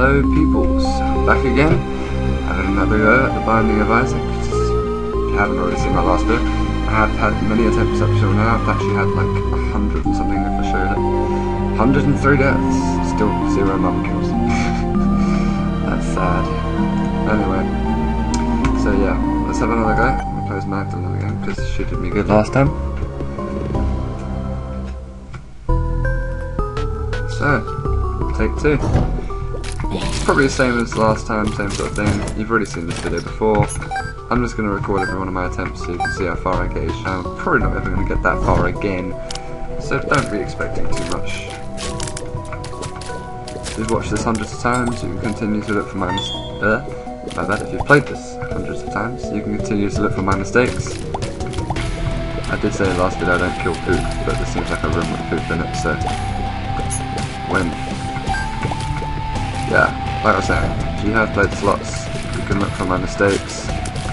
Hello peoples, back again, having another go at the Binding of Isaac. If you haven't already seen my last bit, I have had many attempts up till now, I've actually had like a hundred and something if I showed it. 103 deaths, still zero mum kills. That's sad. Anyway, so yeah, let's have another go. Play as Magdalene again, because she did me good last time. So, take two. Probably the same as last time, same sort of thing. You've already seen this video before. I'm just going to record every one of my attempts so you can see how far I get each time. I'm probably not ever going to get that far again, so don't be expecting too much. You've watched this hundreds of times, you can continue to look for my mistakes. Uh, that, if you've played this hundreds of times, you can continue to look for my mistakes. I did say in the last video I don't kill poop, but this seems like a room with poop in it, so... When like I was saying, you have played slots, you can look for my mistakes,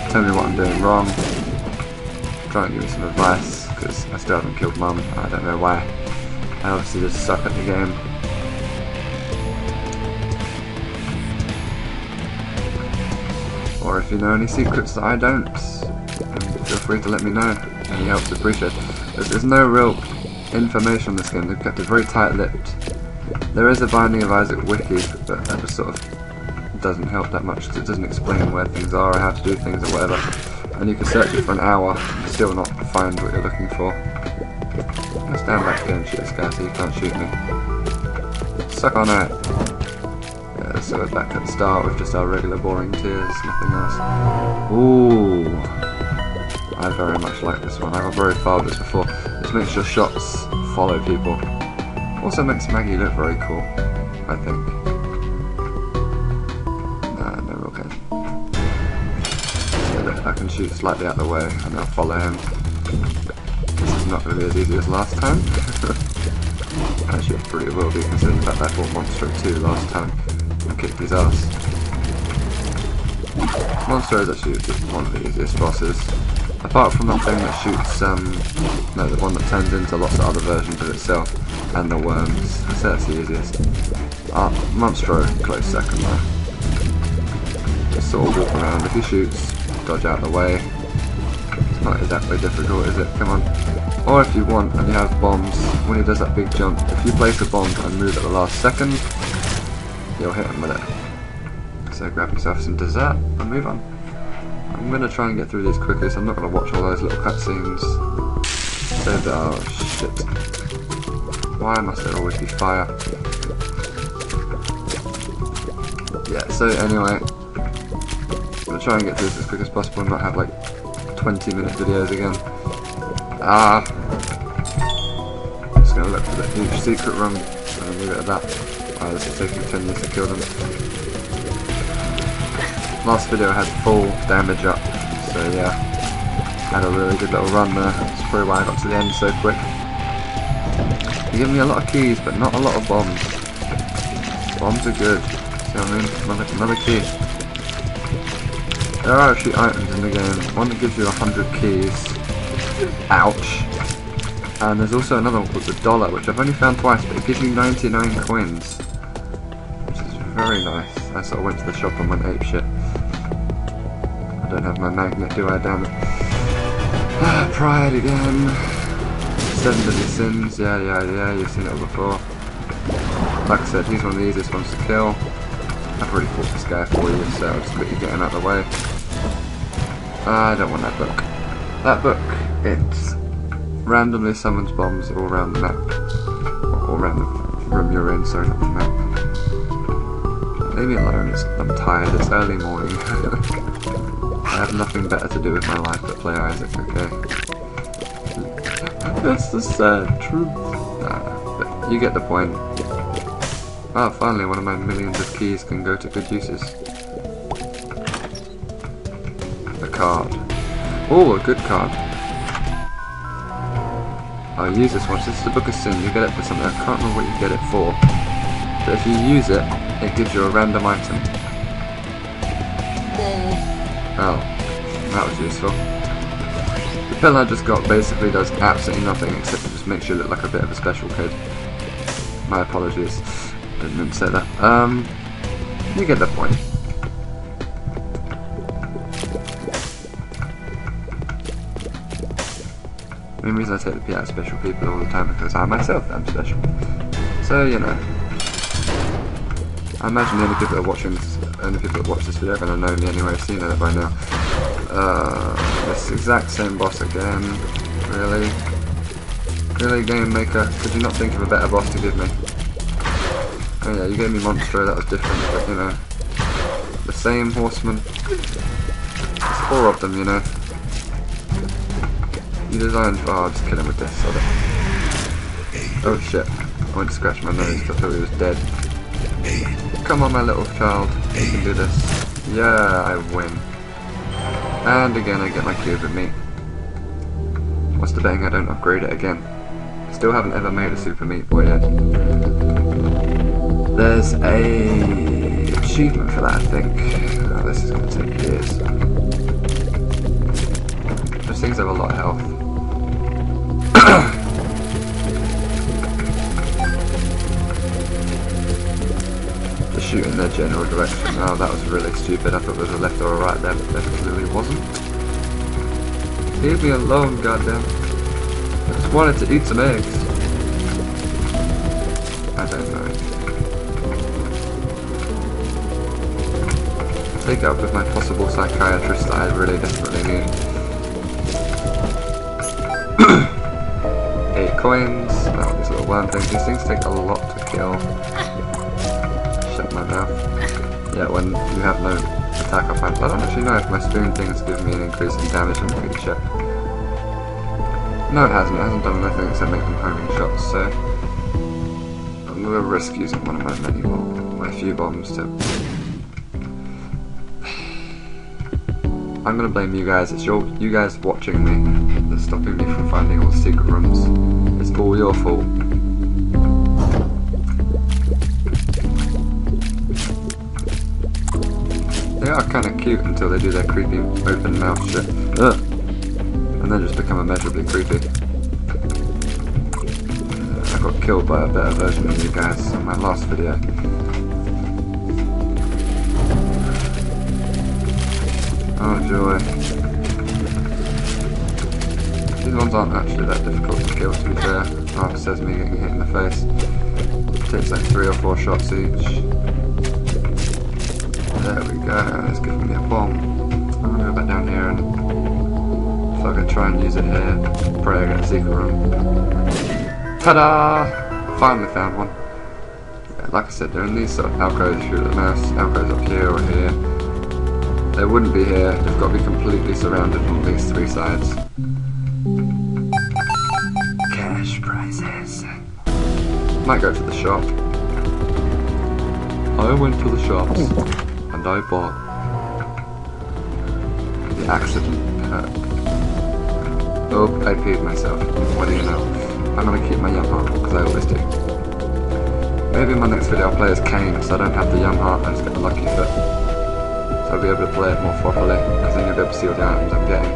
tell me what I'm doing wrong, try and give me some advice, because I still haven't killed mum, I don't know why. I obviously just suck at the game. Or if you know any secrets that I don't, feel free to let me know, any help's appreciated. There's, there's no real information on this game, they've kept it very tight-lipped. There is a Binding of Isaac wiki, but that just sort of doesn't help that much because it doesn't explain where things are or how to do things or whatever. And you can search it for an hour and still not find what you're looking for. Stand back here and shoot this guy so he can't shoot me. Suck on it! Yeah, so we're back at the start with just our regular boring tears, nothing else. Ooh! I very much like this one. I got very far with this before. This makes your shots follow people. Also makes Maggie look very cool, I think. Nah, no real care. So look, I can shoot slightly out of the way and I'll follow him. This is not going to be as easy as last time. Actually, it pretty will be considering that I fought Monstro 2 last time and kicked his ass. Monstro is actually one of the easiest bosses. Apart from the thing that shoots, um, no, the one that turns into lots of other versions of itself and the worms. I say that's the easiest. Uh, Monstro, close second though. Just sort of walk around. If he shoots, dodge out of the way. It's not exactly difficult, is it? Come on. Or if you want and you have bombs, when he does that big jump, if you place a bomb and move at the last second, you'll hit him with it. So grab yourself some dessert and move on. I'm to try and get through these quickly, so I'm not to watch all those little cutscenes. Oh shit. Why must there always be fire? Yeah, so anyway, I'm to try and get through this as quick as possible and not have like 20 minute videos again. Ah! Just to look for the huge secret room and it at that. Wow, this is taking 10 minutes to kill them. Last video I had full damage up, so yeah, had a really good little run there. That's probably why I got to the end so quick. They give me a lot of keys, but not a lot of bombs. Bombs are good. See what I mean? Another, another key. There are actually items in the game. One that gives you 100 keys. Ouch. And there's also another one called the dollar, which I've only found twice, but it gives you 99 coins. Which is very nice. I sort of went to the shop and went ape shit. I don't have my magnet, do I? Damn it. Ah, pride again. Seven deadly sins. Yeah, yeah, yeah. You've seen it before. Like I said, he's one of the easiest ones to kill. I've already fought this guy for you, so I'll just quickly get him out of the way. I don't want that book. That book, it randomly summons bombs all around the map. All around the room you're in, sorry, not the map. Leave me alone, I'm tired, it's early morning. I have nothing better to do with my life but play Isaac, okay? That's the sad truth. Nah, you get the point. Ah, finally one of my millions of keys can go to good uses. A card. Oh, a good card. I'll use this one. This is the Book of Sin. You get it for something. I can't remember what you get it for. But if you use it, it gives you a random item. Oh, that was useful. The pill I just got basically does absolutely nothing except it just makes you look like a bit of a special kid. My apologies. Didn't mean to say that. Um, You get the point. The reason I take the P out special people all the time because I myself am special. So, you know. I imagine the only people that are watching this, only people that watch this video are going to know me anyway, seen it by now. Uh, this exact same boss again. Really? Really, Game Maker? Could you not think of a better boss to give me? Oh yeah, you gave me Monstro, that was different, but you know. The same horseman. There's four of them, you know. You designed oh, I'll just kill him with this, so Oh shit. I went to scratch my nose, I thought he was dead. Come on, my little child. You can do this. Yeah, I win. And again, I get my cube of meat. What's the betting I don't upgrade it again? Still haven't ever made a Super Meat Boy yet. There's a achievement for that, I think. Oh, this is going to take years. Those things have a lot of health. shoot in their general direction. Oh, that was really stupid. I thought there was a left or a right there, but there clearly wasn't. Leave me alone, goddamn. I just wanted to eat some eggs. I don't know. Take up with my possible psychiatrist that I really desperately need. Eight coins. Oh, these little worm things. These things take a lot to kill mouth. Yeah, when you have no attack find. I don't actually know if my spoon thing's giving me an increase in damage in check. No it hasn't, it hasn't done anything except make them homing shots, so I'm gonna risk using one of my many bombs, my few bombs to I'm gonna blame you guys, it's your you guys watching me that's stopping me from finding all the secret rooms. It's all your fault. They are kind of cute until they do their creepy open mouth shit. Ugh. And then just become immeasurably creepy. Uh, I got killed by a better version of you guys in my last video. Oh joy. These ones aren't actually that difficult to kill to be fair. Oh, says me getting hit in the face. It takes like three or four shots each. There we go, it's giving me a bomb. I'm gonna go back down here and it, try and use it here. Pray I get a secret room. Ta-da! Finally found one. Yeah, like I said, they're in these sort of alcoves through the mouse, alcoves up here or here. They wouldn't be here, they've got to be completely surrounded on these three sides. Cash prizes. Might go to the shop. I went to the shops I bought the accident pack. Oh, I peed myself. What do you know? I'm gonna keep my Heart, because I always do. Maybe in my next video I'll play as Cain, so I don't have the Yum Heart, I just get the Lucky Foot. So I'll be able to play it more properly, because then you'll be able to see all the items I'm getting.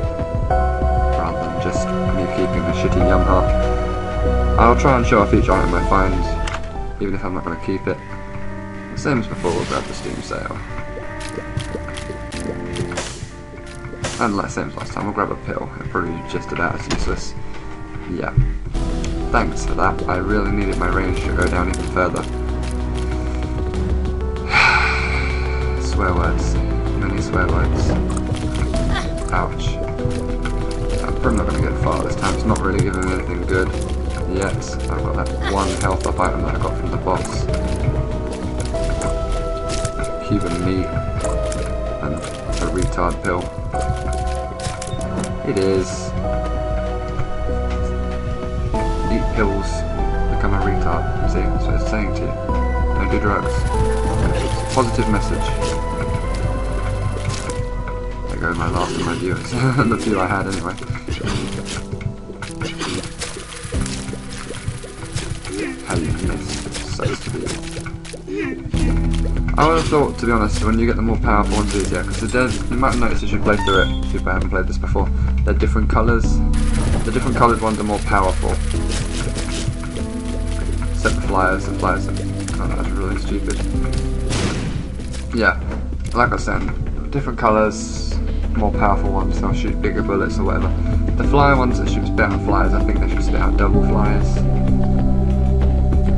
Rather than just me keeping the shitty Heart. I'll try and show off each item I find, even if I'm not to keep it. Same as before, we'll grab the Steam sale. And like same as last time, we'll grab a pill. It probably just about as useless. Yeah. Thanks for that. I really needed my range to go down even further. swear words. Many swear words. Ouch. I'm probably not going to get far this time. It's not really giving me anything good yet. I've got that one health up item that I got from the box. cube of meat and a retard pill. It is. Eat pills, become a retard. See, that's what it's saying to you. Don't do drugs. Positive message. There goes my last of my viewers. the few I had anyway. How you be I would have thought, to be honest, when you get the more powerful ones easier, because you might have noticed as you play through it, if you haven't played this before, they're different colours. The different coloured ones are more powerful. Except the flyers, the flyers are, oh that's really stupid. yeah, like I saying, different colours, more powerful ones, they'll shoot bigger bullets or whatever. The fly ones that shoot better flies, I think they should spit out double flies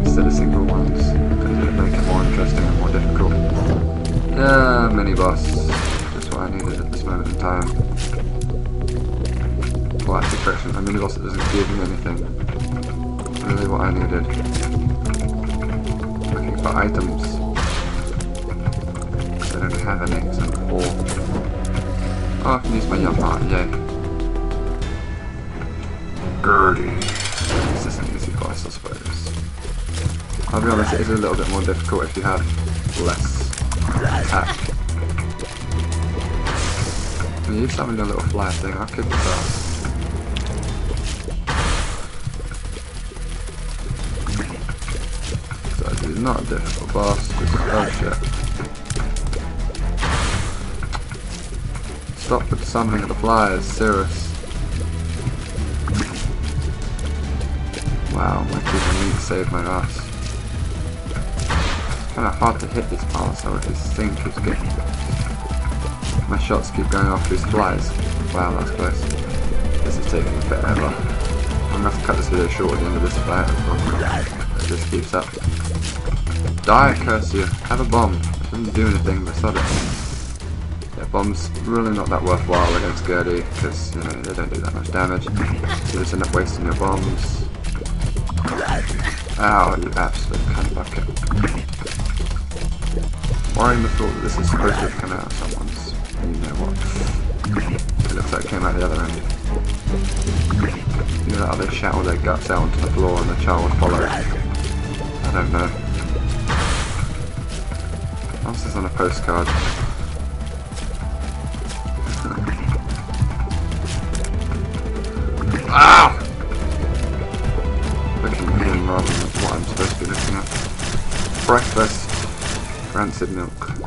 instead of single ones, because it would make it more interesting and more difficult. Uh, yeah, mini boss, that's what I needed at this moment in time. Well, actually, correction, a mini boss that doesn't give me anything. Really what I needed. Looking for items. I don't have any, because I'm poor. Oh, I can use my Yum Heart, yay. Gurdy. It's just an easy boss, I suppose. I'll be honest, it is a little bit more difficult if you have less attack. I used having a little fly thing, I'll kick this not a difficult boss, oh shit. Stop with the summoning of the flyers, serious. Wow, my keeping to save my ass. It's kinda hard to hit this part, so this thing keeps getting... My shots keep going off these flies. Wow, that's close. This is taking forever. I'm gonna have to cut this video short at the end of this fight. If this keeps up. Die, curse you. Have a bomb. It doesn't do anything besides it. Yeah, bombs really not that worthwhile against Gurdy because you know they don't do that much damage. You just end up wasting your bombs. Ow, you absolute cunt bucket. Worrying the thought that this is supposed to have come out of someone's. You know what? It looks like it came out the other end. You know how they shout their guts out onto the floor and the child follows? I don't know. This on a postcard? ah! Looking in rather than what I'm supposed to be looking at. Breakfast. Rancid milk.